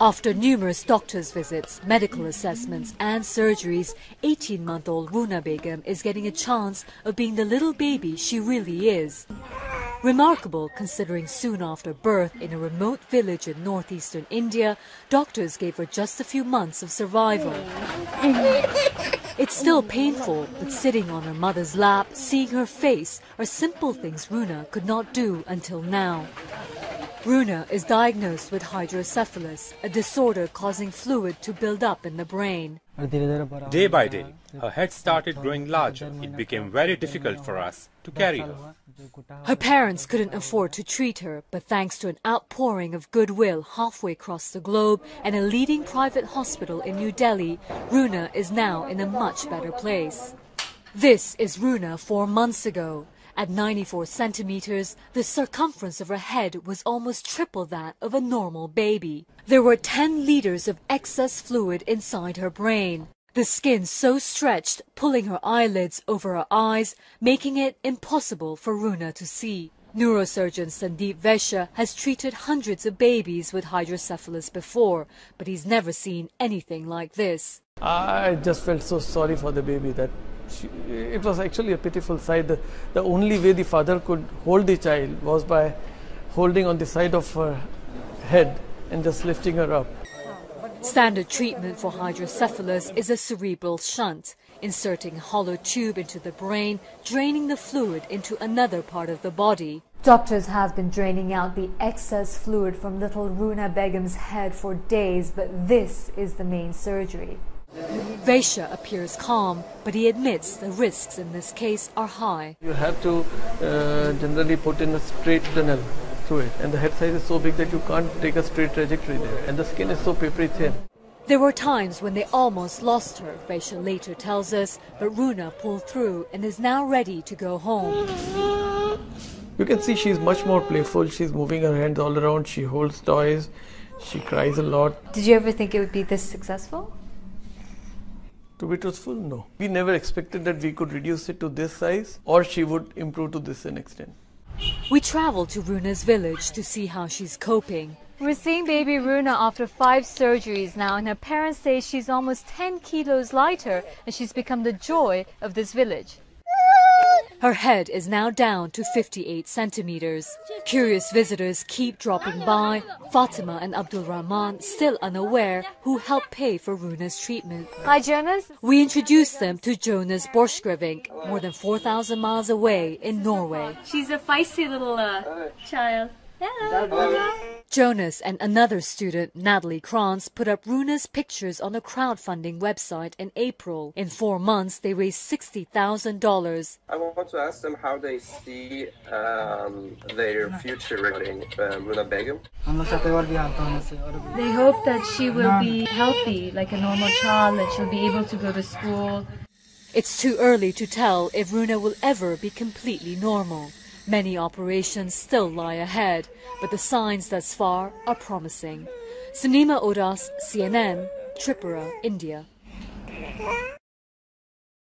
After numerous doctor's visits, medical assessments and surgeries, 18-month-old Runa Begum is getting a chance of being the little baby she really is. Remarkable considering soon after birth in a remote village in northeastern India, doctors gave her just a few months of survival. It's still painful, but sitting on her mother's lap, seeing her face are simple things Runa could not do until now. Runa is diagnosed with hydrocephalus, a disorder causing fluid to build up in the brain. Day by day, her head started growing larger. It became very difficult for us to carry her. Her parents couldn't afford to treat her, but thanks to an outpouring of goodwill halfway across the globe and a leading private hospital in New Delhi, Runa is now in a much better place. This is Runa four months ago. At 94 centimeters, the circumference of her head was almost triple that of a normal baby. There were 10 liters of excess fluid inside her brain. The skin so stretched, pulling her eyelids over her eyes, making it impossible for Runa to see. Neurosurgeon Sandeep Vaishya has treated hundreds of babies with hydrocephalus before, but he's never seen anything like this. I just felt so sorry for the baby that she, it was actually a pitiful sight. The, the only way the father could hold the child was by holding on the side of her head and just lifting her up. Standard treatment for hydrocephalus is a cerebral shunt, inserting a hollow tube into the brain, draining the fluid into another part of the body. Doctors have been draining out the excess fluid from little Runa Begum's head for days, but this is the main surgery. Vaishya appears calm, but he admits the risks in this case are high. You have to uh, generally put in a straight tunnel through it, and the head size is so big that you can't take a straight trajectory there, and the skin is so papery thin. There were times when they almost lost her, Vaishya later tells us, but Runa pulled through and is now ready to go home. You can see she's much more playful, she's moving her hands all around, she holds toys, she cries a lot. Did you ever think it would be this successful? To be truthful, no. We never expected that we could reduce it to this size or she would improve to this extent. We travel to Runa's village to see how she's coping. We're seeing baby Runa after five surgeries now, and her parents say she's almost 10 kilos lighter and she's become the joy of this village. Her head is now down to 58 centimeters. Curious visitors keep dropping by. Fatima and Abdul Rahman, still unaware, who helped pay for Runa's treatment. Hi, Jonas. We introduced them to Jonas Borchgrevink, more than 4,000 miles away in Norway. She's a feisty little uh, child. Hello. Jonas and another student, Natalie Kranz, put up Runa's pictures on a crowdfunding website in April. In four months, they raised $60,000. I want to ask them how they see um, their future regarding uh, Runa Begum. They hope that she will be healthy, like a normal child, that she'll be able to go to school. It's too early to tell if Runa will ever be completely normal. Many operations still lie ahead, but the signs thus far are promising. Sumnima Udas, CNN, Tripura, India.